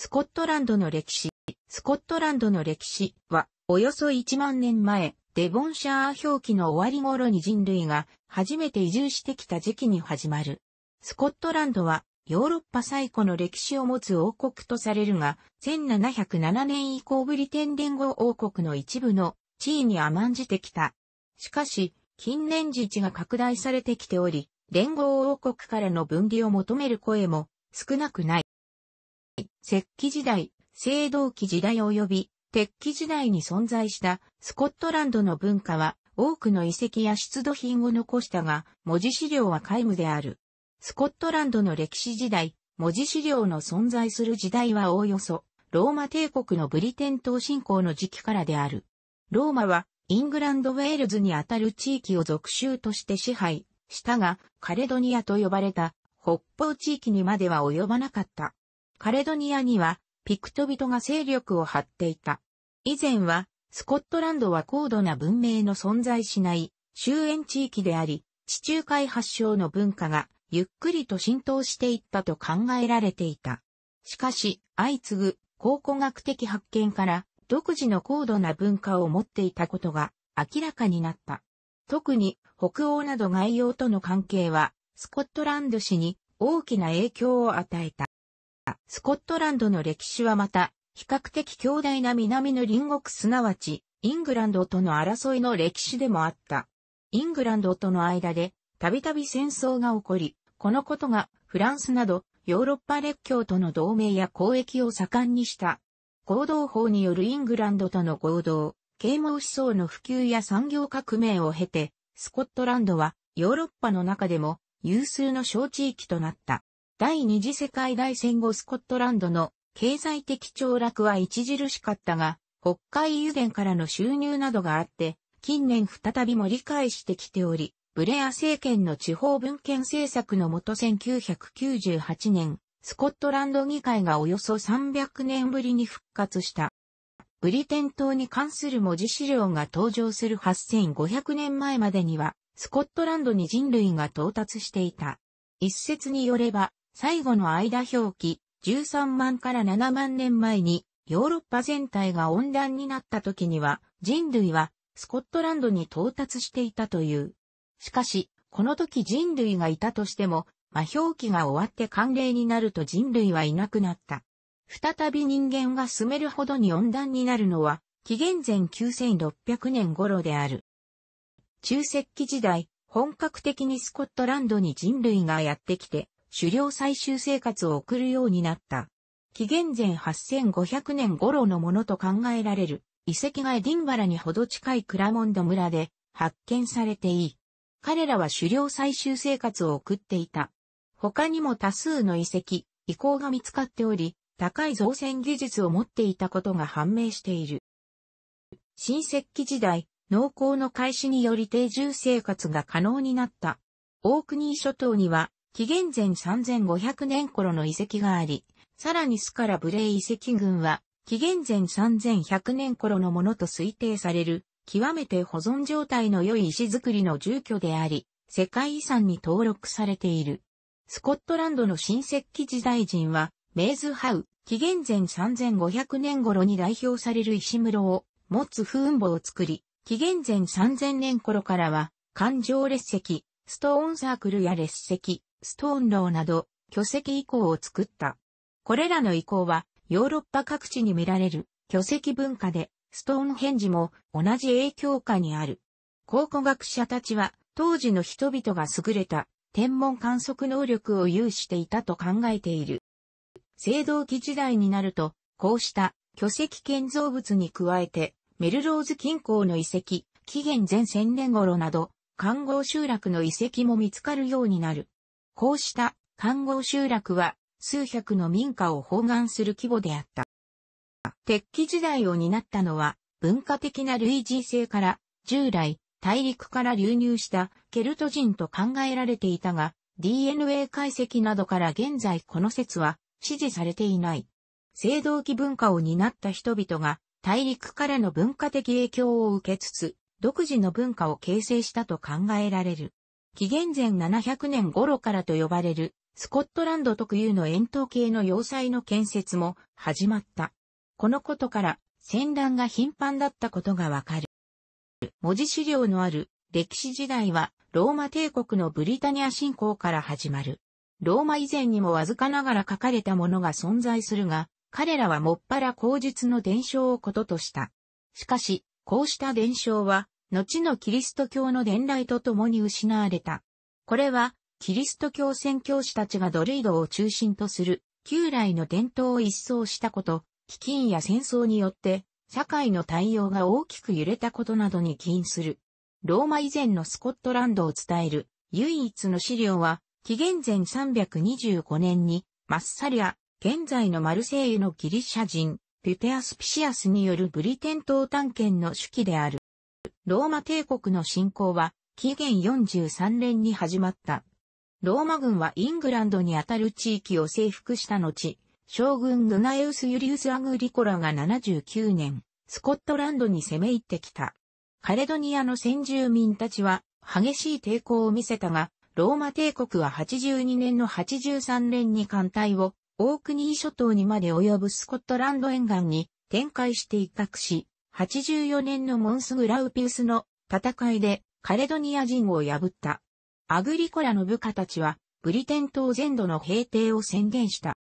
スコットランドの歴史。スコットランドの歴史は、およそ1万年前、デボンシャー表記の終わり頃に人類が初めて移住してきた時期に始まる。スコットランドはヨーロッパ最古の歴史を持つ王国とされるが、1707年以降ブリテン連合王国の一部の地位に甘んじてきた。しかし、近年自治が拡大されてきており、連合王国からの分離を求める声も少なくない。石器時代、青銅器時代及び鉄器時代に存在したスコットランドの文化は多くの遺跡や出土品を残したが、文字資料は皆無である。スコットランドの歴史時代、文字資料の存在する時代はおおよそ、ローマ帝国のブリテン島侵攻の時期からである。ローマは、イングランド・ウェールズにあたる地域を属州として支配したが、カレドニアと呼ばれた北方地域にまでは及ばなかった。カレドニアには、ピクト人が勢力を張っていた。以前は、スコットランドは高度な文明の存在しない終焉地域であり、地中海発祥の文化がゆっくりと浸透していったと考えられていた。しかし、相次ぐ考古学的発見から独自の高度な文化を持っていたことが明らかになった。特に北欧など外洋との関係はスコットランド史に大きな影響を与えた。スコットランドの歴史はまた、比較的強大な南の隣国すなわち、イングランドとの争いの歴史でもあった。イングランドとの間で、たびたび戦争が起こり、このことがフランスなどヨーロッパ列強との同盟や交易を盛んにした。合同法によるイングランドとの合同、啓蒙思想の普及や産業革命を経て、スコットランドはヨーロッパの中でも有数の小地域となった。第二次世界大戦後スコットランドの経済的凋落は著しかったが、北海油田からの収入などがあって、近年再び盛り返してきており、ブレア政権の地方文献政策のもと1998年、スコットランド議会がおよそ300年ぶりに復活した。ブリテン島に関する文字資料が登場する8500年前までには、スコットランドに人類が到達していた。一説によれば、最後の間表記、13万から7万年前に、ヨーロッパ全体が温暖になった時には、人類はスコットランドに到達していたという。しかし、この時人類がいたとしても、魔表記が終わって寒冷になると人類はいなくなった。再び人間が住めるほどに温暖になるのは、紀元前9600年頃である。中石器時代、本格的にスコットランドに人類がやってきて、狩猟採集生活を送るようになった。紀元前8500年頃のものと考えられる遺跡がエディンバラにほど近いクラモンド村で発見されていい。彼らは狩猟採集生活を送っていた。他にも多数の遺跡、遺構が見つかっており、高い造船技術を持っていたことが判明している。新石器時代、農耕の開始により定住生活が可能になった。大国諸島には紀元前3500年頃の遺跡があり、さらにスカラブレイ遺跡群は、紀元前3100年頃のものと推定される、極めて保存状態の良い石造りの住居であり、世界遺産に登録されている。スコットランドの新石器時代人は、メーズハウ、紀元前3500年頃に代表される石室を持つ風雲母を作り、紀元前3000年頃からは、環状列石、ストーンサークルや列石、ストーンローなど、巨石遺構を作った。これらの遺構は、ヨーロッパ各地に見られる巨石文化で、ストーンヘンジも同じ影響下にある。考古学者たちは、当時の人々が優れた天文観測能力を有していたと考えている。青銅器時代になると、こうした巨石建造物に加えて、メルローズ近郊の遺跡、紀元前1000年頃など、環合集落の遺跡も見つかるようになる。こうした環合集落は数百の民家を包含する規模であった。鉄器時代を担ったのは文化的な類似性から従来大陸から流入したケルト人と考えられていたが DNA 解析などから現在この説は支持されていない。青銅器文化を担った人々が大陸からの文化的影響を受けつつ独自の文化を形成したと考えられる。紀元前700年頃からと呼ばれるスコットランド特有の円筒形の要塞の建設も始まった。このことから戦乱が頻繁だったことがわかる。文字資料のある歴史時代はローマ帝国のブリタニア侵攻から始まる。ローマ以前にもわずかながら書かれたものが存在するが、彼らはもっぱら口述の伝承をこととした。しかし、こうした伝承は、後のキリスト教の伝来とともに失われた。これは、キリスト教宣教師たちがドルイドを中心とする旧来の伝統を一掃したこと、飢饉や戦争によって社会の対応が大きく揺れたことなどに起因する。ローマ以前のスコットランドを伝える唯一の資料は、紀元前325年にマッサリア、現在のマルセイユのギリシャ人、ピュテアスピシアスによるブリテン島探検の手記である。ローマ帝国の侵攻は紀元43年に始まった。ローマ軍はイングランドにあたる地域を征服した後、将軍グナエウス・ユリウス・アグリコラが79年、スコットランドに攻め入ってきた。カレドニアの先住民たちは激しい抵抗を見せたが、ローマ帝国は82年の83年に艦隊をオークニー諸島にまで及ぶスコットランド沿岸に展開して一角し、84年のモンスグラウピウスの戦いでカレドニア人を破った。アグリコラの部下たちは、ブリテン島全土の平定を宣言した。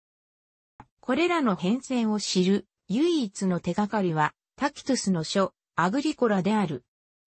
これらの変遷を知る唯一の手がかりは、タキトゥスの書、アグリコラである。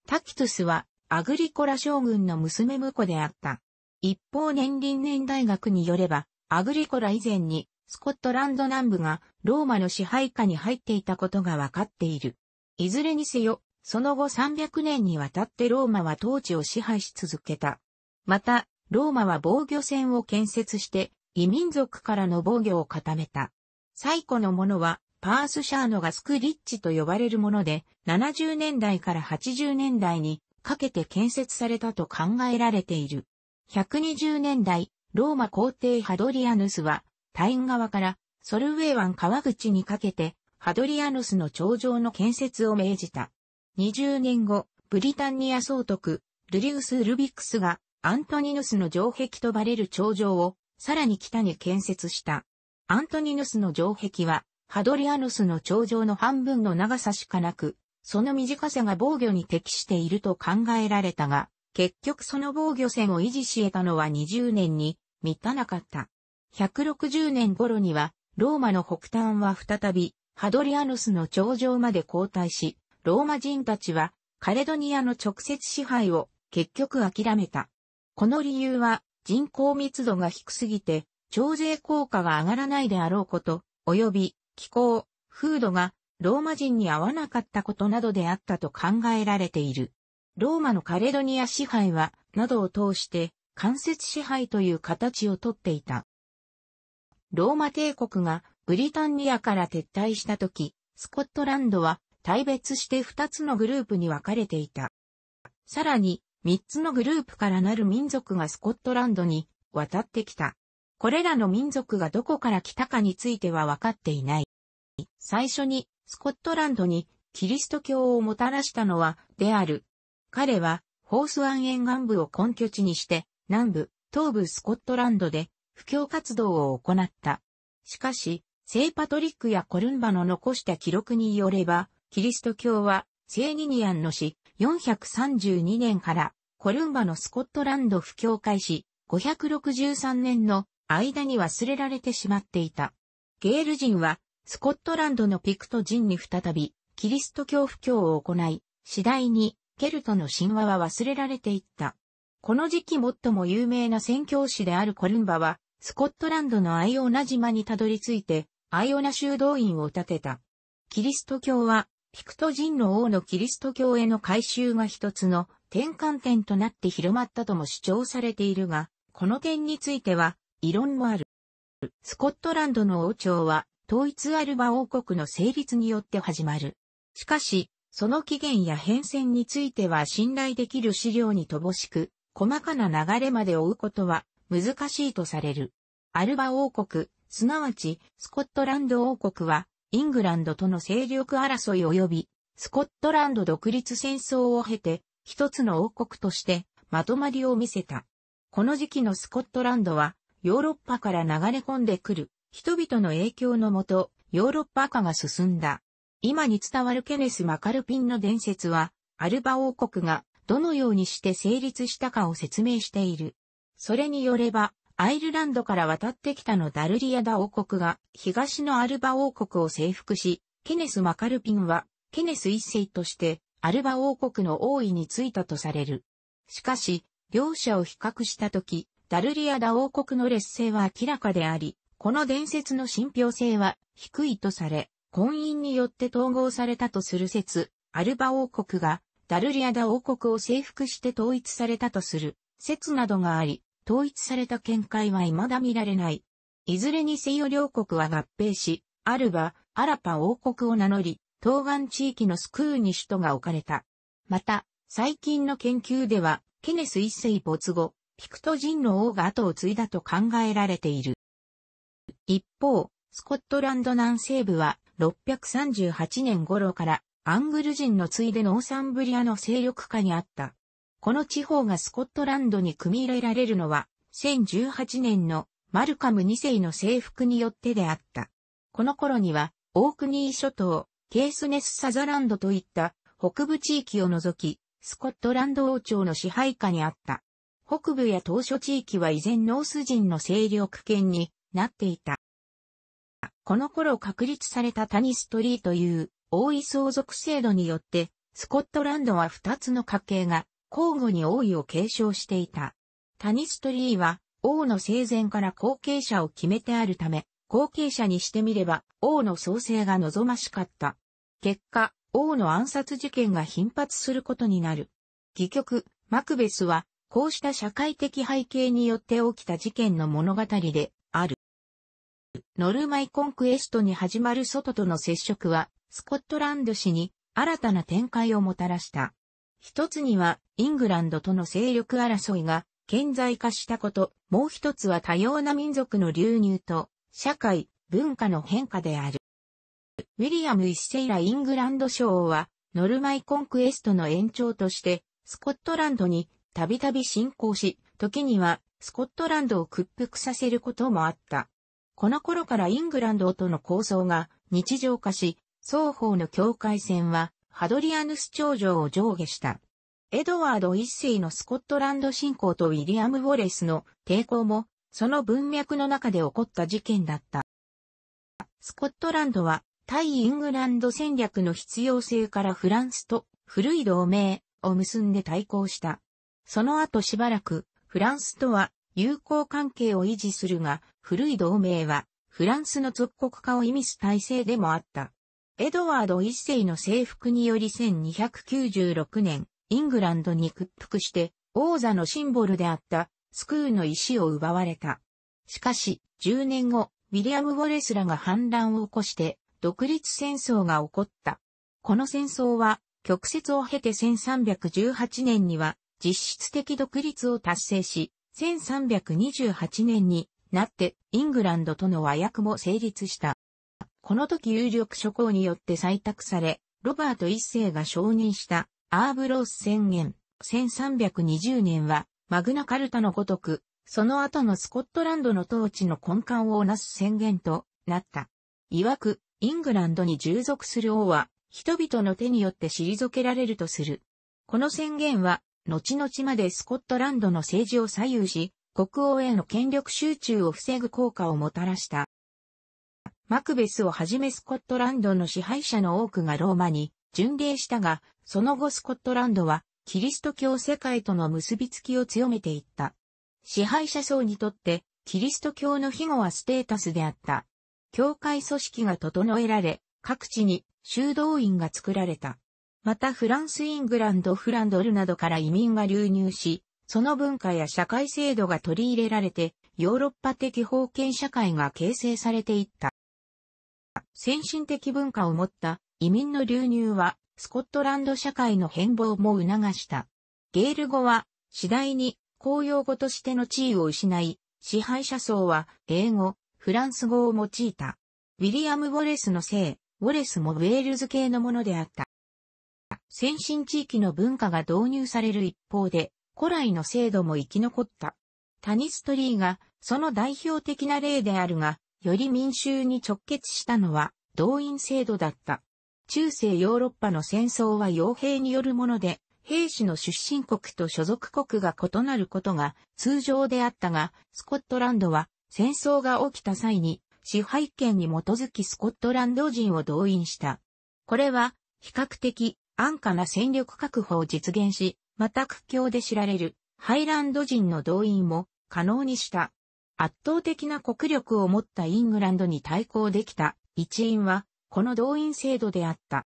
タキトゥスは、アグリコラ将軍の娘婿であった。一方年輪年大学によれば、アグリコラ以前に、スコットランド南部がローマの支配下に入っていたことがわかっている。いずれにせよ、その後300年にわたってローマは統治を支配し続けた。また、ローマは防御線を建設して、異民族からの防御を固めた。最古のものは、パースシャーノがスクリッチと呼ばれるもので、70年代から80年代にかけて建設されたと考えられている。120年代、ローマ皇帝ハドリアヌスは、タイン川からソルウェー湾川口にかけて、ハドリアヌスの頂上の建設を命じた。20年後、ブリタンニア総督、ルリウス・ルビックスがアントニヌスの城壁とバレる頂上をさらに北に建設した。アントニヌスの城壁はハドリアヌスの頂上の半分の長さしかなく、その短さが防御に適していると考えられたが、結局その防御線を維持し得たのは20年に満たなかった。160年頃には、ローマの北端は再び、ハドリアヌスの頂上まで後退し、ローマ人たちは、カレドニアの直接支配を結局諦めた。この理由は人口密度が低すぎて、徴税効果が上がらないであろうこと、及び気候、風土がローマ人に合わなかったことなどであったと考えられている。ローマのカレドニア支配は、などを通して間接支配という形をとっていた。ローマ帝国がブリタンニアから撤退したとき、スコットランドは大別して二つのグループに分かれていた。さらに、三つのグループからなる民族がスコットランドに渡ってきた。これらの民族がどこから来たかについては分かっていない。最初にスコットランドにキリスト教をもたらしたのは、である。彼は、ホース湾沿岸部を根拠地にして、南部、東部スコットランドで、布教活動を行った。しかし、聖パトリックやコルンバの残した記録によれば、キリスト教は、聖ニニアンの死、432年からコルンバのスコットランド布教開始563年の間に忘れられてしまっていた。ゲール人はスコットランドのピクト人に再びキリスト教布教を行い、次第にケルトの神話は忘れられていった。この時期最も有名な宣教師であるコルンバは、スコットランドのアイオナ島にたどり着いて、アイオナ修道院を建てた。キリスト教はピクト人の王のキリスト教への改宗が一つの転換点となって広まったとも主張されているが、この点については異論もある。スコットランドの王朝は統一アルバ王国の成立によって始まる。しかし、その起源や変遷については信頼できる資料に乏しく、細かな流れまで追うことは難しいとされる。アルバ王国、すなわちスコットランド王国はイングランドとの勢力争い及び、スコットランド独立戦争を経て、一つの王国としてまとまりを見せた。この時期のスコットランドは、ヨーロッパから流れ込んでくる人々の影響のもと、ヨーロッパ化が進んだ。今に伝わるケネス・マカルピンの伝説は、アルバ王国がどのようにして成立したかを説明している。それによれば、アイルランドから渡ってきたのダルリアダ王国が東のアルバ王国を征服し、ケネス・マカルピンはケネス一世としてアルバ王国の王位についたとされる。しかし、両者を比較したとき、ダルリアダ王国の劣勢は明らかであり、この伝説の信憑性は低いとされ、婚姻によって統合されたとする説、アルバ王国がダルリアダ王国を征服して統一されたとする説などがあり、統一された見解は未だ見られない。いずれにせよ両国は合併し、アルバ、アラパ王国を名乗り、東岸地域のスクーに首都が置かれた。また、最近の研究では、ケネス一世没後、ピクト人の王が後を継いだと考えられている。一方、スコットランド南西部は、638年頃からアングル人のついでノーサンブリアの勢力下にあった。この地方がスコットランドに組み入れられるのは、1018年のマルカム2世の征服によってであった。この頃には、オークニー諸島、ケースネスサザランドといった北部地域を除き、スコットランド王朝の支配下にあった。北部や島嶼地域は依然ノース人の勢力圏になっていた。この頃確立されたタニストリーという王位相続制度によって、スコットランドは二つの家系が交互に王位を継承していた。タニストリーは王の生前から後継者を決めてあるため、後継者にしてみれば王の創生が望ましかった。結果、王の暗殺事件が頻発することになる。戯曲、マクベスは、こうした社会的背景によって起きた事件の物語である。ノルマイコンクエストに始まる外との接触は、スコットランド史に新たな展開をもたらした。一つには、イングランドとの勢力争いが顕在化したこと、もう一つは多様な民族の流入と、社会、文化の変化である。ウィリアム一世らイングランド諸王は、ノルマンコンクエストの延長として、スコットランドにたびたび侵攻し、時にはスコットランドを屈服させることもあった。この頃からイングランドとの抗争が日常化し、双方の境界線はハドリアヌス長城を上下した。エドワード一世のスコットランド侵攻とウィリアム・ウォレスの抵抗も、その文脈の中で起こった事件だった。スコットランドは、対イングランド戦略の必要性からフランスと古い同盟を結んで対抗した。その後しばらく、フランスとは友好関係を維持するが、古い同盟は、フランスの属国化を意味す体制でもあった。エドワード一世の征服により1296年、イングランドに屈服して、王座のシンボルであったスクーの石を奪われた。しかし、10年後、ウィリアム・ウォレスらが反乱を起こして、独立戦争が起こった。この戦争は、曲折を経て1318年には、実質的独立を達成し、1328年になって、イングランドとの和訳も成立した。この時有力諸侯によって採択され、ロバート一世が承認したアーブロース宣言、1320年は、マグナカルタのごとく、その後のスコットランドの統治の根幹をなす宣言となった。曰く、イングランドに従属する王は、人々の手によって退けられるとする。この宣言は、後々までスコットランドの政治を左右し、国王への権力集中を防ぐ効果をもたらした。マクベスをはじめスコットランドの支配者の多くがローマに巡礼したが、その後スコットランドはキリスト教世界との結びつきを強めていった。支配者層にとってキリスト教の庇護はステータスであった。教会組織が整えられ、各地に修道院が作られた。またフランス、イングランド、フランドルなどから移民が流入し、その文化や社会制度が取り入れられて、ヨーロッパ的封建社会が形成されていった。先進的文化を持った移民の流入はスコットランド社会の変貌も促した。ゲール語は次第に公用語としての地位を失い、支配者層は英語、フランス語を用いた。ウィリアム・ウォレスの姓、ウォレスもウェールズ系のものであった。先進地域の文化が導入される一方で、古来の制度も生き残った。タニストリーがその代表的な例であるが、より民衆に直結したのは動員制度だった。中世ヨーロッパの戦争は傭兵によるもので、兵士の出身国と所属国が異なることが通常であったが、スコットランドは戦争が起きた際に支配権に基づきスコットランド人を動員した。これは比較的安価な戦力確保を実現し、また屈強で知られるハイランド人の動員も可能にした。圧倒的な国力を持ったイングランドに対抗できた一因はこの動員制度であった。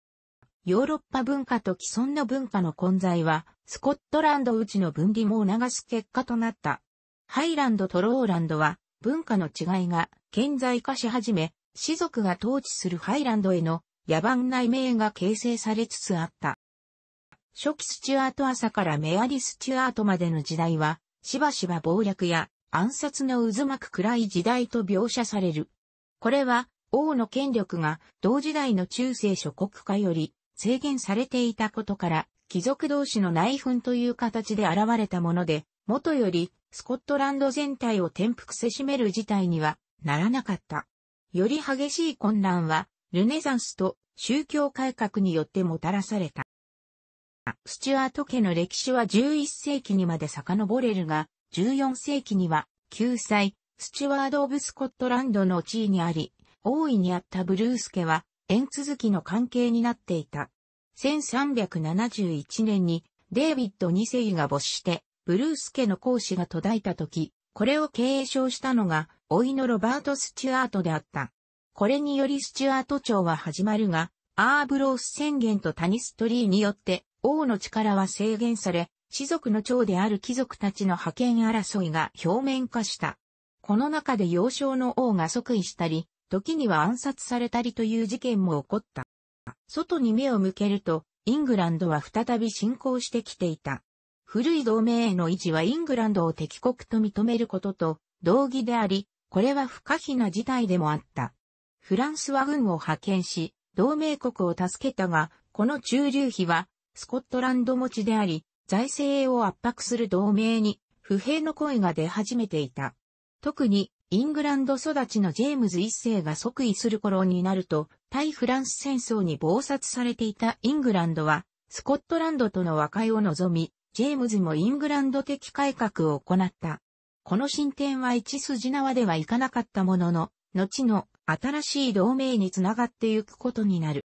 ヨーロッパ文化と既存の文化の混在は、スコットランド内の分離も促す結果となった。ハイランドとローランドは、文化の違いが顕在化し始め、士族が統治するハイランドへの野蛮内名が形成されつつあった。初期スチュアート朝からメアリスチュアートまでの時代は、しばしば暴略や暗殺の渦巻く暗い時代と描写される。これは、王の権力が同時代の中世諸国化より制限されていたことから、貴族同士の内紛という形で現れたもので、元よりスコットランド全体を転覆せしめる事態にはならなかった。より激しい混乱は、ルネザンスと宗教改革によってもたらされた。スチュアート家の歴史は11世紀にまで遡れるが、14世紀には、救済、スチュワード・オブ・スコットランドの地位にあり、大いにあったブルース家は、縁続きの関係になっていた。1371年にデイビッド2世が没して、ブルース家の講師が途絶えた時、これを継承したのが、老いのロバート・スチュアートであった。これによりスチュアート朝は始まるが、アーブロース宣言とタニストリーによって王の力は制限され、士族の長である貴族たちの派遣争いが表面化した。この中で幼少の王が即位したり、時には暗殺されたりという事件も起こった。外に目を向けると、イングランドは再び侵攻してきていた。古い同盟への維持はイングランドを敵国と認めることと同義であり、これは不可避な事態でもあった。フランスは軍を派遣し、同盟国を助けたが、この駐留費はスコットランド持ちであり、財政を圧迫する同盟に不平の声が出始めていた。特にイングランド育ちのジェームズ一世が即位する頃になると、対フランス戦争に暴殺されていたイングランドは、スコットランドとの和解を望み、ジェームズもイングランド的改革を行った。この進展は一筋縄ではいかなかったものの、後の新しい同盟につながってゆくことになる。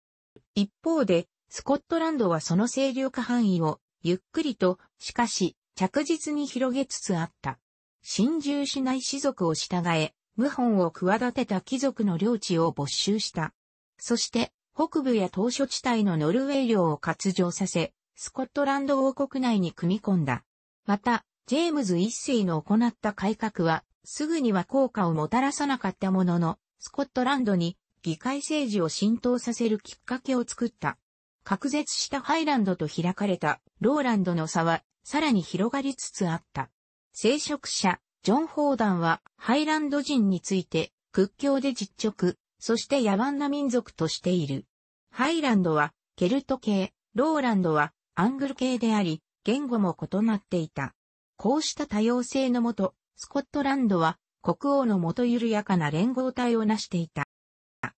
一方で、スコットランドはその勢力範囲を、ゆっくりと、しかし、着実に広げつつあった。侵入しない士族を従え、謀反を企てた貴族の領地を没収した。そして、北部や当初地帯のノルウェー領を割譲させ、スコットランド王国内に組み込んだ。また、ジェームズ一世の行った改革は、すぐには効果をもたらさなかったものの、スコットランドに議会政治を浸透させるきっかけを作った。隔絶したハイランドと開かれたローランドの差はさらに広がりつつあった。聖職者、ジョン・フォーダンは、ハイランド人について、屈強で実直、そして野蛮な民族としている。ハイランドは、ケルト系、ローランドは、アングル系であり、言語も異なっていた。こうした多様性のもと、スコットランドは、国王のもと緩やかな連合体を成していた。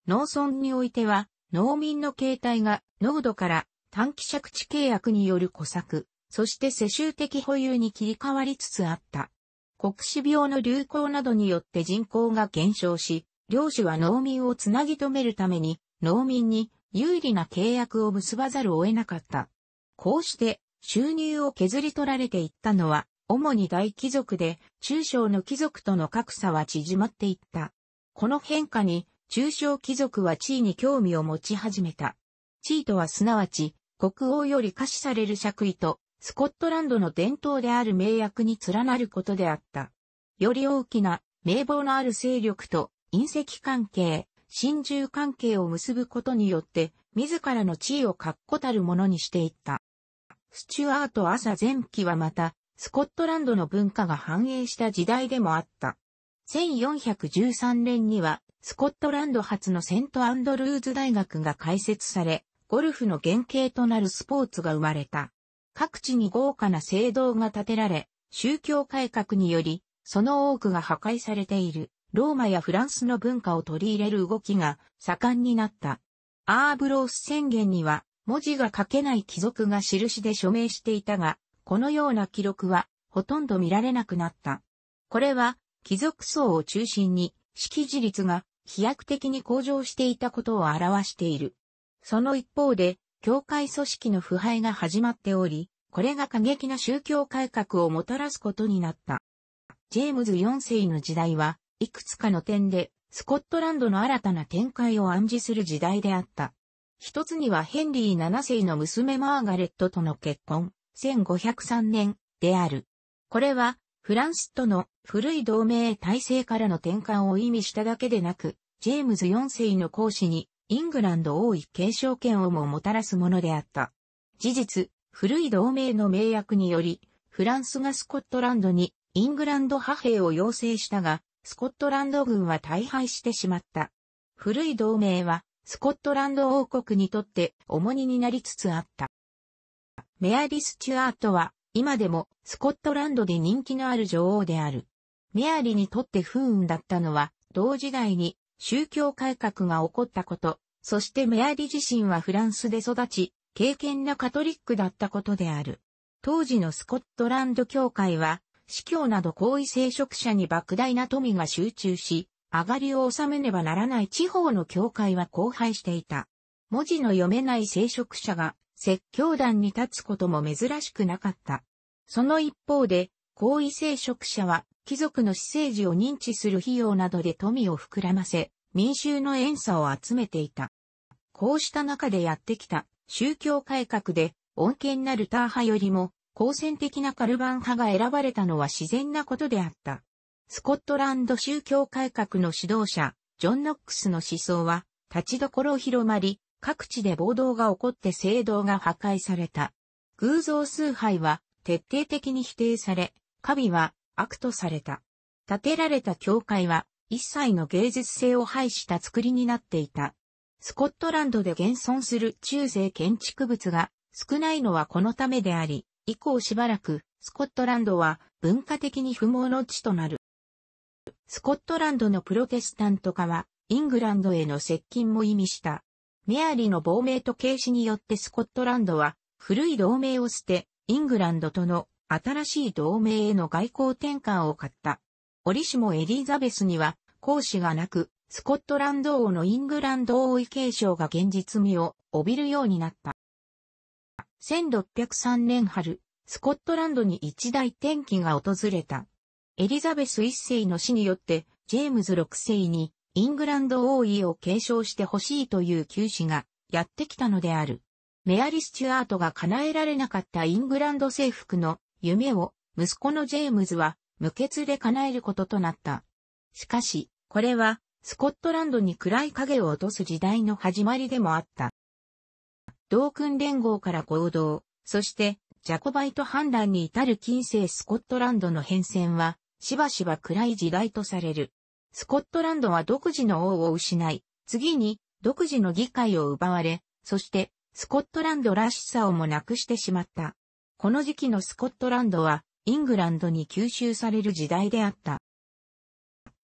農村においては、農民の形態が、濃度から短期借地契約による古作、そして世襲的保有に切り替わりつつあった。国死病の流行などによって人口が減少し、領主は農民をつなぎ止めるために、農民に有利な契約を結ばざるを得なかった。こうして収入を削り取られていったのは、主に大貴族で、中小の貴族との格差は縮まっていった。この変化に、中小貴族は地位に興味を持ち始めた。地位とはすなわち、国王より可視される爵位とスコットランドの伝統である名役に連なることであった。より大きな名簿のある勢力と隕石関係、真珠関係を結ぶことによって、自らの地位を確固たるものにしていった。スチュアート朝前期はまた、スコットランドの文化が繁栄した時代でもあった。1413年には、スコットランド初のセントアンドルーズ大学が開設され、ゴルフの原型となるスポーツが生まれた。各地に豪華な聖堂が建てられ、宗教改革により、その多くが破壊されている、ローマやフランスの文化を取り入れる動きが盛んになった。アーブロース宣言には、文字が書けない貴族が印で署名していたが、このような記録はほとんど見られなくなった。これは、貴族層を中心に、識字率が飛躍的に向上していたことを表している。その一方で、教会組織の腐敗が始まっており、これが過激な宗教改革をもたらすことになった。ジェームズ4世の時代は、いくつかの点で、スコットランドの新たな展開を暗示する時代であった。一つにはヘンリー7世の娘マーガレットとの結婚、1503年である。これは、フランスとの古い同盟体制からの転換を意味しただけでなく、ジェームズ4世の講師にイングランド王位継承権をももたらすものであった。事実、古い同盟の盟約により、フランスがスコットランドにイングランド派兵を要請したが、スコットランド軍は大敗してしまった。古い同盟は、スコットランド王国にとって重荷になりつつあった。メアリス・チュアートは、今でもスコットランドで人気のある女王である。メアリにとって不運だったのは、同時代に宗教改革が起こったこと、そしてメアリ自身はフランスで育ち、敬虔なカトリックだったことである。当時のスコットランド教会は、司教など高位聖職者に莫大な富が集中し、上がりを収めねばならない地方の教会は荒廃していた。文字の読めない聖職者が説教団に立つことも珍しくなかった。その一方で、高位聖職者は貴族の私生児を認知する費用などで富を膨らませ、民衆の遠差を集めていた。こうした中でやってきた宗教改革で、恩恵なるター派よりも、好戦的なカルバン派が選ばれたのは自然なことであった。スコットランド宗教改革の指導者、ジョン・ノックスの思想は、立ちどころ広まり、各地で暴動が起こって聖堂が破壊された。偶像崇拝は徹底的に否定され、神は悪とされた。建てられた教会は一切の芸術性を排した作りになっていた。スコットランドで現存する中世建築物が少ないのはこのためであり、以降しばらくスコットランドは文化的に不毛の地となる。スコットランドのプロテスタント化はイングランドへの接近も意味した。メアリの亡命と軽視によってスコットランドは古い同盟を捨て、イングランドとの新しい同盟への外交転換を買った。折しもエリザベスには公使がなく、スコットランド王のイングランド王位継承が現実味を帯びるようになった。1603年春、スコットランドに一大転機が訪れた。エリザベス一世の死によって、ジェームズ六世にイングランド王位を継承してほしいという旧士がやってきたのである。メアリ・スチュアートが叶えられなかったイングランド征服の夢を息子のジェームズは無血で叶えることとなった。しかし、これはスコットランドに暗い影を落とす時代の始まりでもあった。同訓連合から合同、そしてジャコバイト反乱に至る近世スコットランドの変遷は、しばしば暗い時代とされる。スコットランドは独自の王を失い、次に独自の議会を奪われ、そしてスコットランドらしさをもなくしてしまった。この時期のスコットランドはイングランドに吸収される時代であった。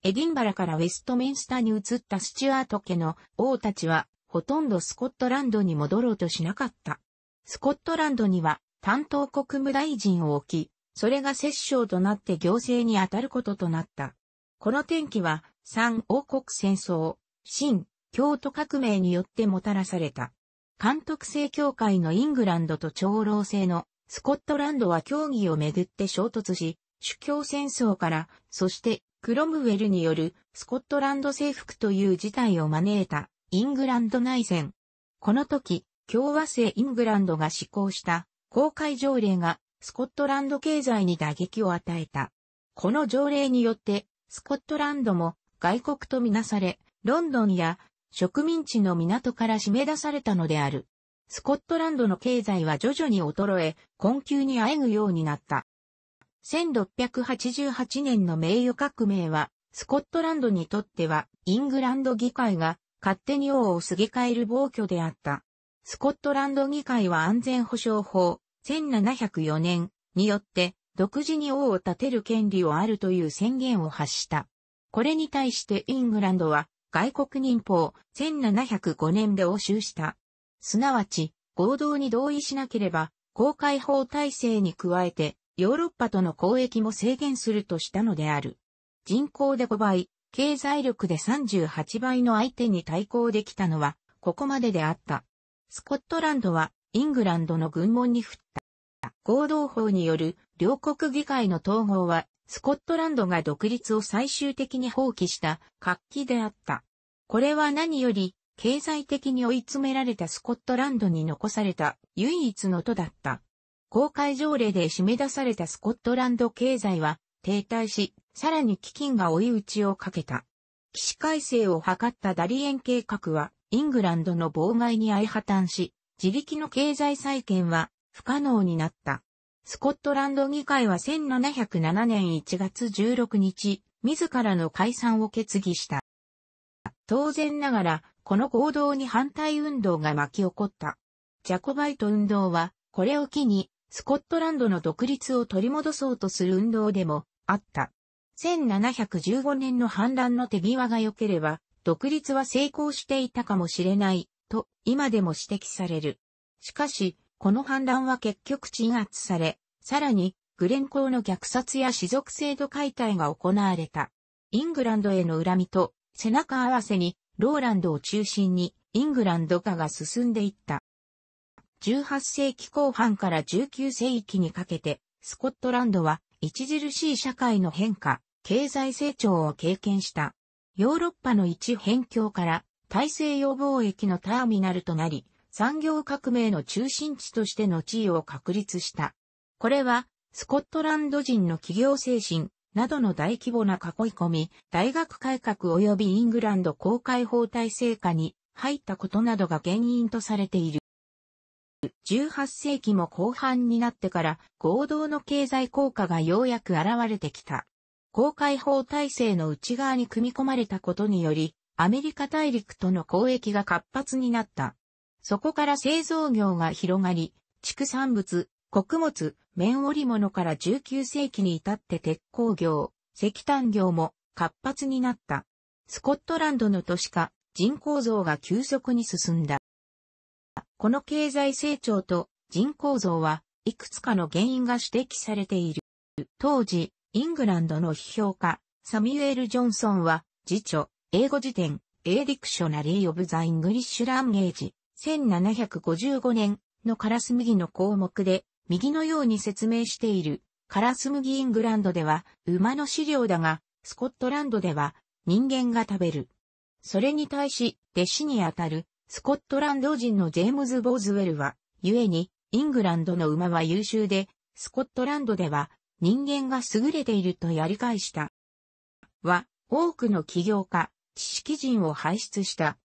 エディンバラからウェストミンスターに移ったスチュアート家の王たちはほとんどスコットランドに戻ろうとしなかった。スコットランドには担当国務大臣を置き、それが摂政となって行政に当たることとなった。この転機は、三王国戦争、新、京都革命によってもたらされた。監督制協会のイングランドと長老制のスコットランドは協議をめぐって衝突し、主教戦争から、そしてクロムウェルによるスコットランド征服という事態を招いたイングランド内戦。この時、共和制イングランドが施行した公開条例がスコットランド経済に打撃を与えた。この条例によってスコットランドも外国とみなされ、ロンドンや植民地の港から締め出されたのである。スコットランドの経済は徐々に衰え、困窮にあえぐようになった。1688年の名誉革命は、スコットランドにとっては、イングランド議会が勝手に王をすげ替える暴挙であった。スコットランド議会は安全保障法1704年によって独自に王を立てる権利をあるという宣言を発した。これに対してイングランドは外国民法1705年で押収した。すなわち合同に同意しなければ公開法体制に加えてヨーロッパとの交易も制限するとしたのである。人口で5倍、経済力で38倍の相手に対抗できたのはここまでであった。スコットランドはイングランドの軍門に振った。合同法による両国議会の統合は、スコットランドが独立を最終的に放棄した活気であった。これは何より、経済的に追い詰められたスコットランドに残された唯一の都だった。公開条例で締め出されたスコットランド経済は停滞し、さらに基金が追い打ちをかけた。起死改正を図ったダリエン計画は、イングランドの妨害に相破綻し、自力の経済再建は不可能になった。スコットランド議会は1707年1月16日、自らの解散を決議した。当然ながら、この行動に反対運動が巻き起こった。ジャコバイト運動は、これを機に、スコットランドの独立を取り戻そうとする運動でもあった。1715年の反乱の手際が良ければ、独立は成功していたかもしれないと今でも指摘される。しかし、この反乱は結局鎮圧され、さらに、グレン校の虐殺や士族制度解体が行われた。イングランドへの恨みと背中合わせに、ローランドを中心にイングランド化が進んでいった。18世紀後半から19世紀にかけて、スコットランドは著しい社会の変化、経済成長を経験した。ヨーロッパの一辺境から大西洋貿易のターミナルとなり、産業革命の中心地としての地位を確立した。これは、スコットランド人の企業精神などの大規模な囲い込み、大学改革及びイングランド公開法体制下に入ったことなどが原因とされている。18世紀も後半になってから合同の経済効果がようやく現れてきた。公開法体制の内側に組み込まれたことにより、アメリカ大陸との交易が活発になった。そこから製造業が広がり、畜産物、穀物、綿織物から19世紀に至って鉄鋼業、石炭業も活発になった。スコットランドの都市化、人口増が急速に進んだ。この経済成長と人口増はいくつかの原因が指摘されている。当時、イングランドの批評家、サミュエル・ジョンソンは、辞書、英語辞典、エーディクシ1755年のカラス麦の項目で、右のように説明している。カラス麦イングランドでは馬の飼料だが、スコットランドでは人間が食べる。それに対し、弟子にあたるスコットランド人のジェームズ・ボーズウェルは、故に、イングランドの馬は優秀で、スコットランドでは人間が優れているとやり返した。は、多くの起業家、知識人を輩出した。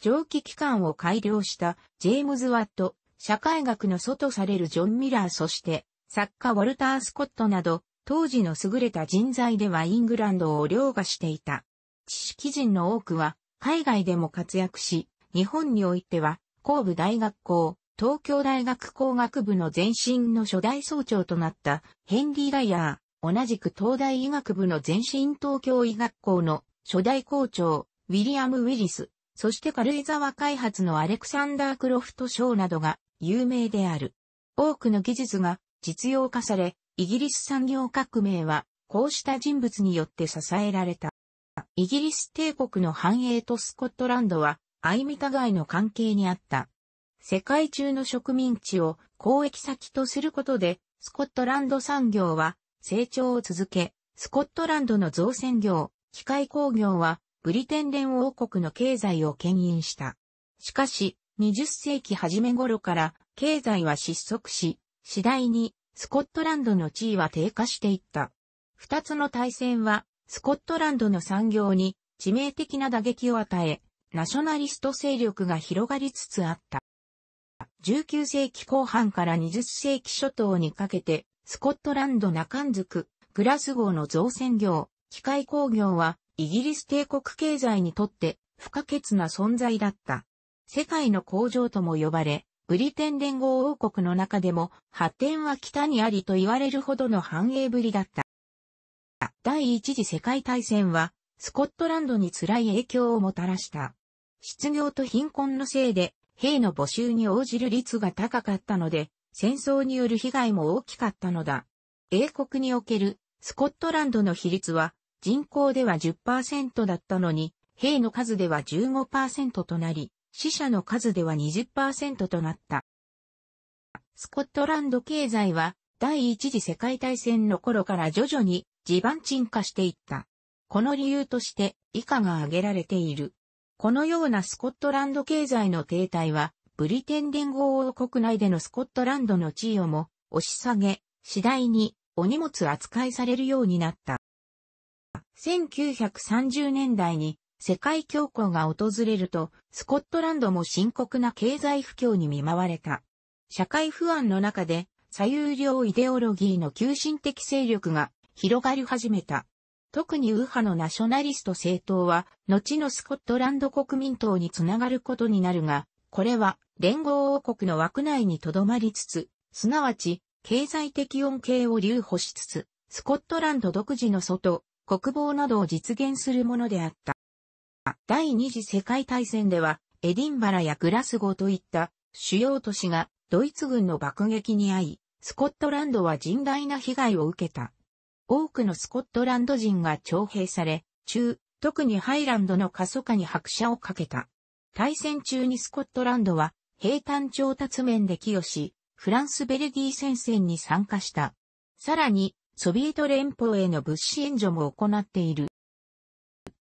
蒸気機関を改良したジェームズ・ワット、社会学の祖とされるジョン・ミラーそして作家ウォルター・スコットなど当時の優れた人材ではイングランドを凌駕していた。知識人の多くは海外でも活躍し、日本においては神戸大学校、東京大学工学部の前身の初代総長となったヘンリー・ライヤー、同じく東大医学部の前身東京医学校の初代校長、ウィリアム・ウィリス、そして軽井沢開発のアレクサンダー・クロフト賞などが有名である。多くの技術が実用化され、イギリス産業革命はこうした人物によって支えられた。イギリス帝国の繁栄とスコットランドは相見互いの関係にあった。世界中の植民地を交易先とすることで、スコットランド産業は成長を続け、スコットランドの造船業、機械工業はブリテン連王国の経済を牽引した。しかし、20世紀初め頃から経済は失速し、次第にスコットランドの地位は低下していった。二つの大戦はスコットランドの産業に致命的な打撃を与え、ナショナリスト勢力が広がりつつあった。19世紀後半から20世紀初頭にかけて、スコットランド中んずく、グラスゴーの造船業、機械工業は、イギリス帝国経済にとって不可欠な存在だった。世界の工場とも呼ばれ、ブリテン連合王国の中でも発展は北にありと言われるほどの繁栄ぶりだった。第一次世界大戦はスコットランドに辛い影響をもたらした。失業と貧困のせいで兵の募集に応じる率が高かったので、戦争による被害も大きかったのだ。英国におけるスコットランドの比率は人口では10%だったのに、兵の数では15%となり、死者の数では20%となった。スコットランド経済は第一次世界大戦の頃から徐々に地盤沈下していった。この理由として以下が挙げられている。このようなスコットランド経済の停滞は、ブリテン連合王国内でのスコットランドの地位をも押し下げ、次第にお荷物扱いされるようになった。1930年代に世界恐慌が訪れると、スコットランドも深刻な経済不況に見舞われた。社会不安の中で、左右両イデオロギーの急進的勢力が広がり始めた。特に右派のナショナリスト政党は、後のスコットランド国民党につながることになるが、これは連合王国の枠内にとどまりつつ、すなわち、経済的恩恵を留保しつつ、スコットランド独自の外、国防などを実現するものであった。第二次世界大戦では、エディンバラやグラスゴーといった主要都市がドイツ軍の爆撃に遭い、スコットランドは甚大な被害を受けた。多くのスコットランド人が徴兵され、中、特にハイランドの過疎化に拍車をかけた。大戦中にスコットランドは兵艦調達面で寄与し、フランス・ベルギー戦線に参加した。さらに、ソビエト連邦への物資援助も行っている。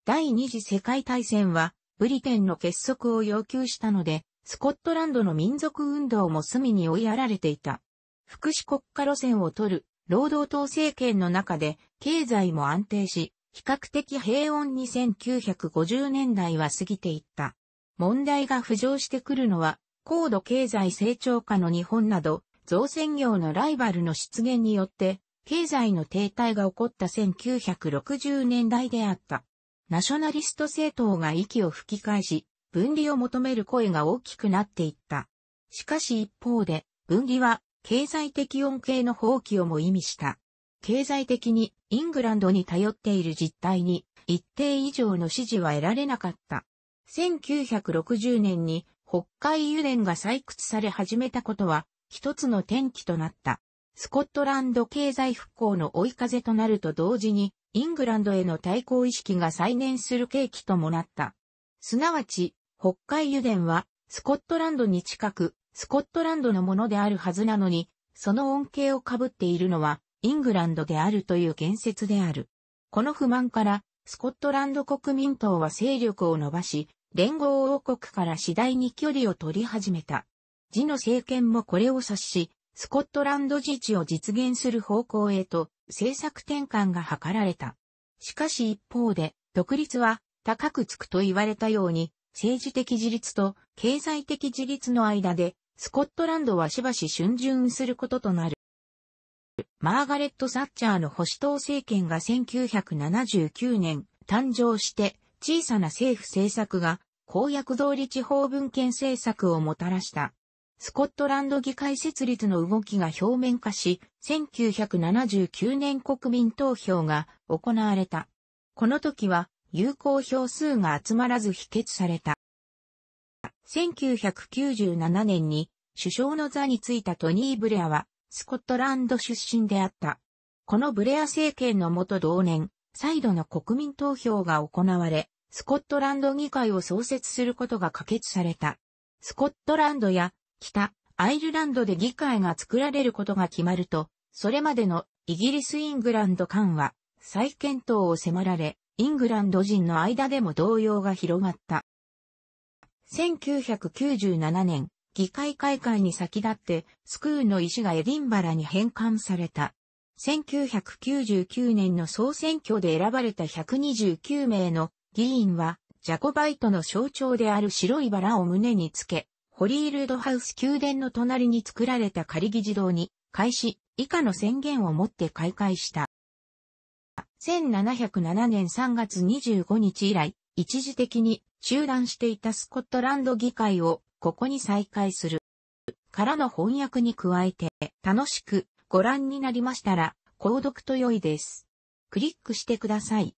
第二次世界大戦は、ブリテンの結束を要求したので、スコットランドの民族運動も隅に追いやられていた。福祉国家路線を取る労働党政権の中で経済も安定し、比較的平穏に1950年代は過ぎていった。問題が浮上してくるのは、高度経済成長下の日本など、造船業のライバルの出現によって、経済の停滞が起こった1960年代であった。ナショナリスト政党が息を吹き返し、分離を求める声が大きくなっていった。しかし一方で、分離は経済的恩恵の放棄をも意味した。経済的にイングランドに頼っている実態に一定以上の支持は得られなかった。1960年に北海油田が採掘され始めたことは一つの転機となった。スコットランド経済復興の追い風となると同時にイングランドへの対抗意識が再燃する契機ともなった。すなわち、北海油田はスコットランドに近くスコットランドのものであるはずなのに、その恩恵をかぶっているのは、イングランドであるという言説である。この不満から、スコットランド国民党は勢力を伸ばし、連合王国から次第に距離を取り始めた。次の政権もこれを指し、スコットランド自治を実現する方向へと政策転換が図られた。しかし一方で、独立は高くつくと言われたように、政治的自立と経済的自立の間でスコットランドはしばし春巡することとなる。マーガレット・サッチャーの保守党政権が1979年誕生して小さな政府政策が公約通り地方分権政策をもたらした。スコットランド議会設立の動きが表面化し、1979年国民投票が行われた。この時は有効票数が集まらず否決された。1997年に首相の座に就いたトニー・ブレアはスコットランド出身であった。このブレア政権のもと同年、再度の国民投票が行われ、スコットランド議会を創設することが可決された。スコットランドや北、アイルランドで議会が作られることが決まると、それまでのイギリス・イングランド間は再検討を迫られ、イングランド人の間でも動揺が広がった。1997年、議会開会に先立って、スクーの石がエディンバラに返還された。1999年の総選挙で選ばれた129名の議員は、ジャコバイトの象徴である白いバラを胸につけ、ホリールドハウス宮殿の隣に作られた仮議事堂に、開始、以下の宣言をもって開会した。1707年3月25日以来、一時的に中断していたスコットランド議会をここに再開する。からの翻訳に加えて楽しくご覧になりましたら購読と良いです。クリックしてください。